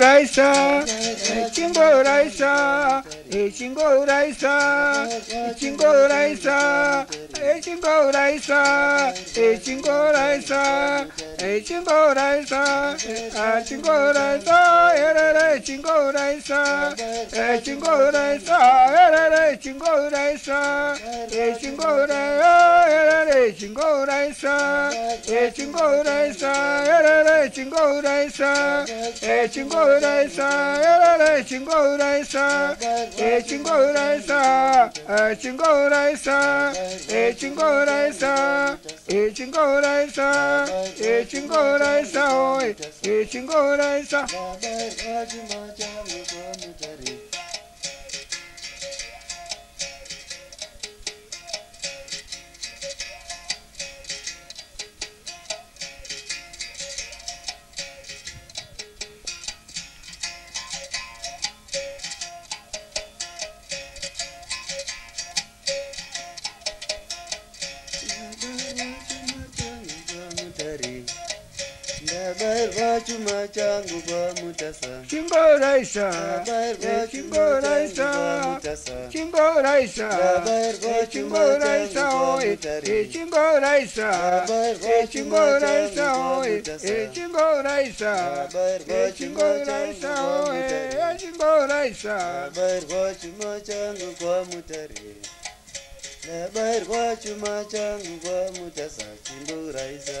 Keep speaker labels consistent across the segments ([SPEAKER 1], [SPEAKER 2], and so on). [SPEAKER 1] रहेछ एकछिनको रहेछ रहेछ रहेछ रहेछ रहेछ 哎，金狗来撒，啊，金狗来撒，哎来来，金狗来撒，哎，金狗来撒，哎来来，金狗来撒，哎，金狗来啊，哎来来，金狗来撒，哎，金狗来撒，哎来来，金狗来撒，哎，金狗来撒，哎来来，金狗来撒，哎，金狗来撒，哎，金狗来撒，哎，金狗来撒，哎，金狗来撒，哎。chingorayisa hoye hi chingorayisa machangu
[SPEAKER 2] pamutasa
[SPEAKER 1] chingoraisa chingoraisa chingoraisa chingoraisa oye chingoraisa chingoraisa oye chingoraisa chingoraisa oye chingoraisa machangu pamutare
[SPEAKER 2] nabairwa chuma changu pamutasa chingoraisa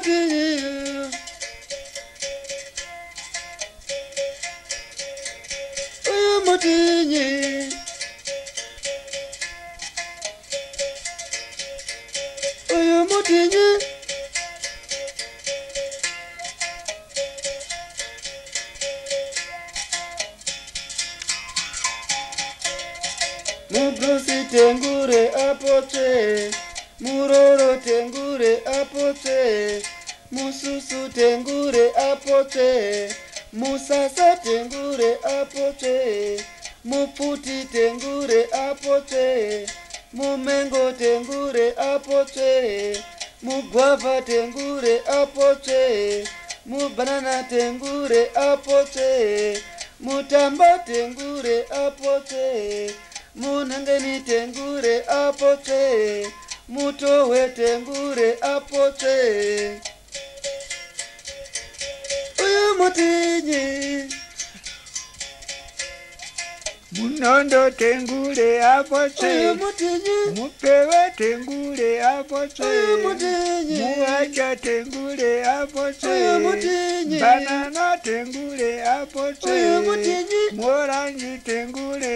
[SPEAKER 2] 知。Mugrosi tengure apote, muroro tengure apote. apotse mususu tengure apotse musasa tengure apotse mupfuti tengure apotse mumengo tengure apotse mugwavha tengure apotse mubanana tengure apotse mutamba tengure apotse munhangeni tengure apotse muto wetengure apotse
[SPEAKER 1] uyu mutinyi munondo tengure apotse mupe vatengure apotse muvacha tengure apotse banana tengure apotse murangi tengure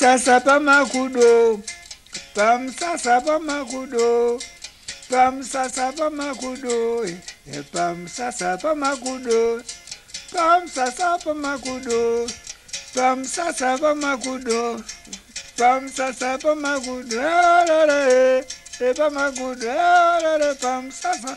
[SPEAKER 1] pamusasa pamakudo pamusasa pamakudo pamusasa pamakudo pamusasa pamakudo pamusasa pamakudo pamusasa pamakudo pamusasa pamakudo eh, eh, pamakudo pamusasa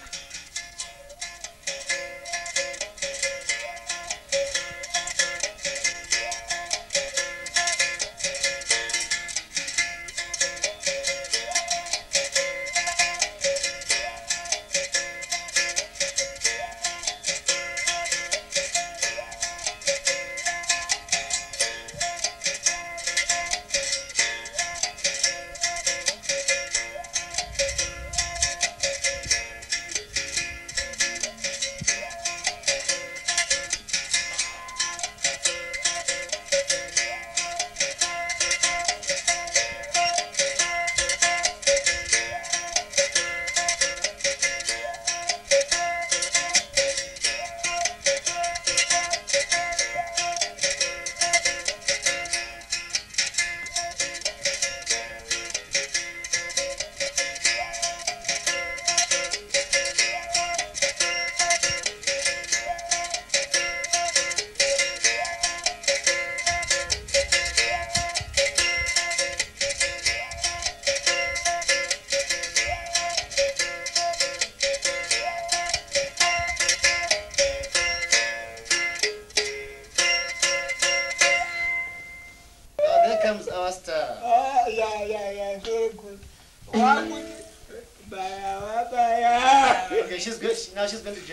[SPEAKER 2] she's going to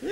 [SPEAKER 2] join